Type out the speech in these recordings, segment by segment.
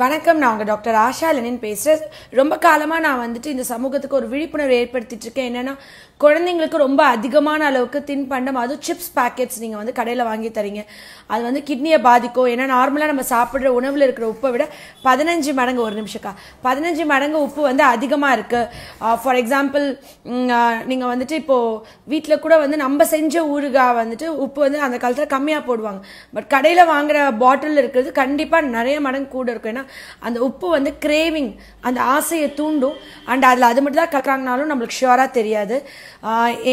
வணக்கம் நான் உங்கள் டாக்டர் ஆஷா லெனின் பேசுகிறேன் ரொம்ப காலமாக நான் வந்துட்டு இந்த சமூகத்துக்கு ஒரு விழிப்புணர்வு ஏற்படுத்திட்டு இருக்கேன். என்னென்னா குழந்தைங்களுக்கு ரொம்ப அதிகமான அளவுக்கு தின்பண்டம் அதுவும் சிப்ஸ் பேக்கெட்ஸ் நீங்கள் வந்து கடையில் வாங்கி தரீங்க. அது வந்து கிட்னியை பாதிக்கும். ஏன்னா நார்மலாக நம்ம சாப்பிட்ற உணவில் இருக்கிற உப்பை விட பதினஞ்சு மடங்கு ஒரு நிமிஷக்கா பதினஞ்சு மடங்கு உப்பு வந்து அதிகமாக இருக்குது ஃபார் எக்ஸாம்பிள் நீங்கள் வந்துட்டு இப்போது வீட்டில் கூட வந்து நம்ம செஞ்ச ஊறுகாய் வந்துட்டு உப்பு வந்து அந்த காலத்தில் கம்மியாக போடுவாங்க. பட் கடையில் வாங்குற பாட்டில் இருக்கிறது கண்டிப்பாக நிறைய மடங்கு கூட இருக்கும். ஏன்னா அந்த உப்பு வந்து கிரேவிங் அந்த ஆசையை தூண்டும். அண்ட் அதில் அது மட்டும் தான் கலக்குறாங்கனாலும் நம்மளுக்கு ஷுவராக தெரியாது.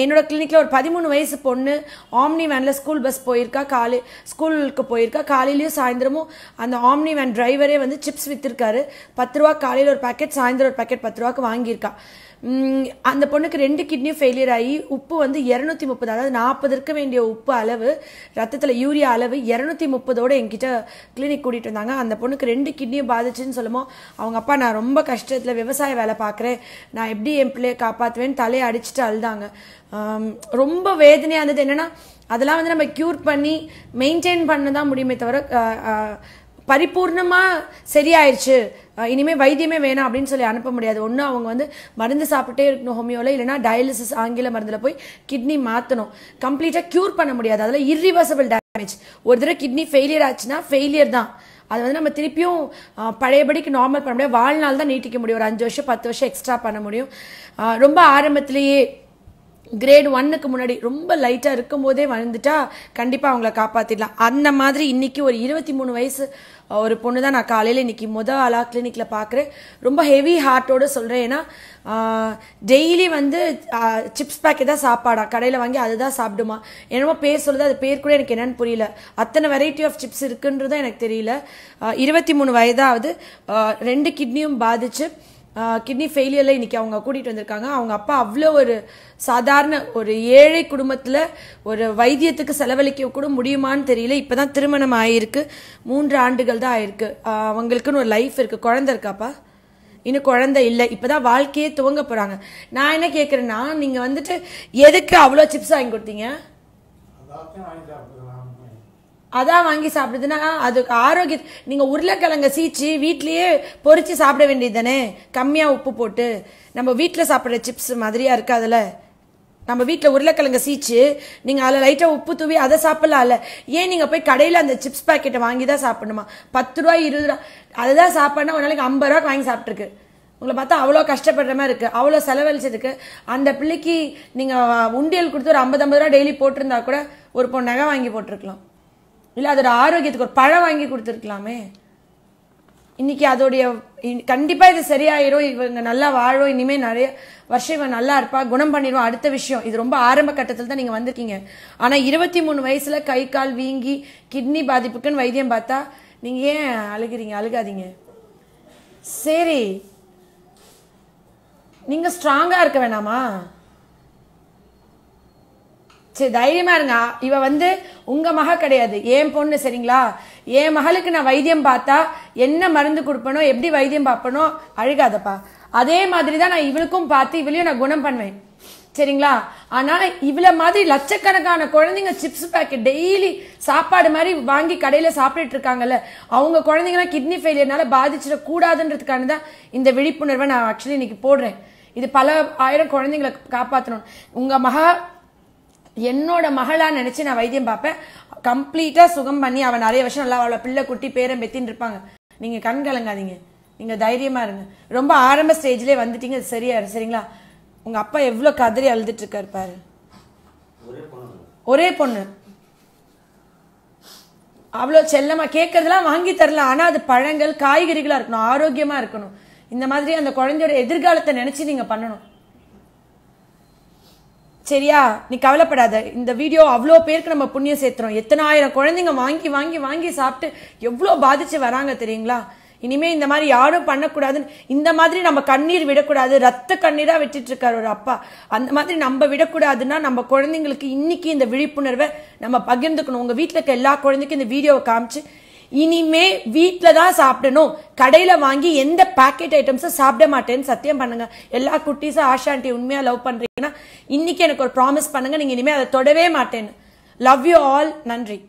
என்னோட கிளினிக்கில் ஒரு பதிமூணு வயசு பொண்ணு ஆம்னி வேனில் ஸ்கூல் பஸ் போயிருக்கா காலை ஸ்கூலுக்கு போயிருக்கா. காலையிலையும் சாயந்தரமும் அந்த ஆம்னி வேன் டிரைவரே வந்து சிப்ஸ் விற்றுருக்காரு பத்து ரூபா காலையில் ஒரு பாக்கெட் சாயந்தரம் ஒரு பேக்கெட் பத்து ரூபாய்க்கு வாங்கியிருக்கா. அந்த பொண்ணுக்கு ரெண்டு கிட்னியும் ஃபெயிலியர் ஆகி உப்பு வந்து இரநூத்தி முப்பது அதாவது நாற்பது இருக்க வேண்டிய உப்பு அளவு ரத்தத்தில் யூரியா அளவு இரநூத்தி முப்பதோடு என்கிட்ட கிளினிக் கூட்டிகிட்டு வந்தாங்க அந்த பொண்ணுக்கு ரெண்டு கிட்னியும் பாதிச்சுன்னு சொல்லுமோ அவங்க அப்பா நான் ரொம்ப கஷ்டத்தில் விவசாய வேலை பார்க்குறேன். நான் எப்படி என் பிள்ளையை காப்பாற்றுவேன்னு தலையை அடிச்சுட்டு அழுதாங்க. ரொம்ப வேதனையாக இருந்தது. என்னென்னா அதெல்லாம் வந்து நம்ம க்யூர் பண்ணி மெயின்டைன் பண்ண தான் முடியுமே தவிர பரிபூர்ணமாக சரியாயிருச்சு. இனிமேல் வைத்தியமே வேணாம் அப்படின்னு சொல்லி அனுப்ப முடியாது. ஒன்று அவங்க வந்து மருந்து சாப்பிட்டே இருக்கணும் ஹோமியோவில் இல்லைனா டயாலிசிஸ் ஆங்கில மருந்தில் போய் கிட்னி மாற்றணும் கம்ப்ளீட்டாக க்யூர் பண்ண முடியாது. அதில் இர்ரிவர்சபிள் டேமேஜ் ஒரு தடவை கிட்னி ஃபெயிலியர் ஆச்சுன்னா ஃபெயிலியர் தான். அது வந்து நம்ம திருப்பியும் பழையபடிக்கு நார்மல் பண்ண முடியாது. வாழ்நாள் தான் நீட்டிக்க முடியும். ஒரு அஞ்சு வருஷம் பத்து வருஷம் எக்ஸ்ட்ரா பண்ண முடியும். ரொம்ப ஆரம்பத்திலேயே கிரேட் ஒன்னுக்கு முன்னாடி ரொம்ப லைட்டாக இருக்கும் போதே வந்துட்டா கண்டிப்பாக அவங்கள காப்பாற்றிடலாம் அந்த மாதிரி இன்னைக்கு ஒரு இருபத்தி மூணு வயசு ஒரு பொண்ணு தான் நான் காலையில் இன்றைக்கி முத ஆளாக கிளினிக்கில் பார்க்குறேன் ரொம்ப ஹெவி ஹார்ட்டோடு சொல்கிறேன் ஏன்னா டெய்லி வந்து சிப்ஸ் பேக்கெட் தான் சாப்பாடா? கடையில் வாங்கி அதுதான் சாப்பிடுமா? என்னமோ பேர் சொல்லுது அது பேர் கூட எனக்கு என்னன்னு புரியல. அத்தனை வெரைட்டி ஆஃப் சிப்ஸ் இருக்குன்றதும் எனக்கு தெரியல. இருபத்தி மூணு வயதாவது ரெண்டு கிட்னியும் பாதிச்சு கிட்னி ஃபெயிலியரில் இன்னைக்கு அவங்க கூட்டிகிட்டு வந்திருக்காங்க. அவங்க அப்பா அவ்வளோ ஒரு சாதாரண ஒரு ஏழை குடும்பத்தில் ஒரு வைத்தியத்துக்கு செலவழிக்க கூட முடியுமான்னு தெரியல. இப்போ தான் திருமணம் ஆகிருக்கு மூன்று ஆண்டுகள் தான் ஆயிருக்கு. அவங்களுக்குன்னு ஒரு லைஃப் இருக்குது குழந்த இருக்காப்பா? இன்னும் குழந்தை இல்லை. இப்போ தான் வாழ்க்கையே துவங்க போகிறாங்க நான் என்ன கேட்குறேன்னா நீங்கள் வந்துட்டு எதுக்கு அவ்வளோ சிப்ஸ் வாங்கி கொடுத்தீங்க? அதான் வாங்கி சாப்பிடுதுன்னா அதுக்கு ஆரோக்கிய நீங்கள் உருளைக்கிழங்க சீச்சு வீட்லேயே பொறிச்சு சாப்பிட வேண்டியது தானே கம்மியாக உப்பு போட்டு. நம்ம வீட்டில் சாப்பிட்ற சிப்ஸ் மாதிரியாக இருக்காதுல்ல? நம்ம வீட்டில் உருளைக்கிழங்க சீச்சு நீங்கள் அதில் லைட்டாக உப்பு தூவி அதை சாப்பிடலாம்ல. ஏன் நீங்கள் போய் கடையில் அந்த சிப்ஸ் பாக்கெட்டை வாங்கி தான் சாப்பிடணுமா? பத்து ரூபா இருபது ரூபா அதுதான் சாப்பிட்னா ஒரு நாளைக்கு ஐம்பது ரூபாய்க்கு வாங்கி சாப்பிட்ருக்கு உங்களை பார்த்தா அவ்வளோ கஷ்டப்படுற மாதிரி இருக்குது அவ்வளோ செலவழிச்சிருக்கு அந்த பிள்ளைக்கு நீங்கள் உண்டியல் கொடுத்து ஒரு ஐம்பது ஐம்பது ரூபா டெய்லி போட்டிருந்தா கூட ஒரு பொண்ணு நகை வாங்கி போட்டிருக்கலாம். இல்லை அதோட ஆரோக்கியத்துக்கு ஒரு பழம் வாங்கி கொடுத்துருக்கலாமே. இன்னைக்கு அதோடைய கண்டிப்பாக இது சரியாயிரும். இவங்க நல்லா வாழும். இனிமேல் நிறைய வருஷம் இவன் நல்லா இருப்பா குணம் பண்ணிடுவோம் அடுத்த விஷயம் இது ரொம்ப ஆரம்ப கட்டத்தில் தான் நீங்கள் வந்திருக்கீங்க. ஆனால் இருபத்தி மூணு வயசில் கை கால் வீங்கி கிட்னி பாதிப்புக்குன்னு வைத்தியம் பார்த்தா நீங்கள் ஏன் அழுகிறீங்க? அழுகாதீங்க. சரி. நீங்கள் ஸ்ட்ராங்காக இருக்க வேணாமா? சரி தைரியமாக இருங்க. இவ வந்து உங்க மக கிடையாது. என் பொண்ணு சரிங்களா? என் மகளுக்கு நான் வைத்தியம் பார்த்தா என்ன மருந்து கொடுப்பனோ எப்படி வைத்தியம் பார்ப்பனோ அழுகாதப்பா. அதே மாதிரி தான் நான் இவளுக்கும் பார்த்து இவளையும் நான் குணம் பண்ணுவேன். சரிங்களா? ஆனால் இவள மாதிரி லட்சக்கணக்கான குழந்தைங்க சிப்ஸ் பேக்கெட் டெய்லி சாப்பாடு மாதிரி வாங்கி கடையில சாப்பிட்டுட்டு இருக்காங்கல்ல அவங்க குழந்தைங்கலாம் கிட்னி ஃபெயிலியர்னால பாதிச்சிட கூடாதுன்றதுக்கான தான் இந்த விழிப்புணர்வை நான் ஆக்சுவலி இன்னைக்கு போடுறேன். இது பல ஆயிரம் குழந்தைங்களை காப்பாற்றணும் உங்கள் மகா என்னோட மகளா நினைச்சு நான் வைத்தியம் பார்ப்பேன். கம்ப்ளீட்டா சுகம் பண்ணி அவன் நிறைய வருஷம் நல்லா அவளை பிள்ளை குட்டி பேரன் பெத்தின்னு இருப்பாங்க. நீங்க கண் கலங்காதீங்க. நீங்க தைரியமா இருங்க. ரொம்ப ஆரம்ப ஸ்டேஜ்லயே வந்துட்டீங்க. சரியா சரிங்களா? உங்க அப்பா எவ்வளவு கதறி அழுதுட்டு இருக்காரு பாரு. ஒரே பொண்ணு அவ்வளோ செல்லமா கேட்கறதெல்லாம் வாங்கி தரலாம் ஆனா அது பழங்கள் காய்கறிகளா இருக்கணும். ஆரோக்கியமா இருக்கணும். இந்த மாதிரி அந்த குழந்தையோட எதிர்காலத்தை நினைச்சு நீங்க பண்ணணும். சரியா? நீ கவலைப்படாத. இந்த வீடியோ அவ்வளோ பேருக்கு நம்ம புண்ணியம் சேர்த்துறோம் எத்தனை ஆயிரம் குழந்தைங்க வாங்கி வாங்கி வாங்கி சாப்பிட்டு எவ்வளோ பாதிச்சு வராங்க தெரியுங்களா? இனிமே இந்த மாதிரி யாரும் பண்ணக்கூடாதுன்னு இந்த மாதிரி நம்ம கண்ணீர் விடக்கூடாது. ரத்த கண்ணீராக விட்டுட்டு இருக்கார் ஒரு அப்பா. அந்த மாதிரி நம்ம விடக்கூடாதுன்னா நம்ம குழந்தைங்களுக்கு இன்னைக்கு இந்த விழிப்புணர்வை நம்ம பகிர்ந்துக்கணும். உங்கள் வீட்டில் இருக்க எல்லா குழந்தைக்கும் இந்த வீடியோவை காமிச்சு இனிமே வீட்டில் தான் சாப்பிடணும். கடையில் வாங்கி எந்த பாக்கெட் ஐட்டம்ஸும் சாப்பிட மாட்டேன்னு சத்தியம் பண்ணுங்க. எல்லா குட்டீஸும் ஆஷா ஆண்டி உண்மையாக லவ் பண்ணுறீங்கன்னா இன்னைக்கு எனக்கு ஒரு ப்ராமிஸ் பண்ணுங்க நீங்கள் இனிமேல் அதை தொடவே மாட்டேன்னு. லவ் யூ ஆல் நன்றி.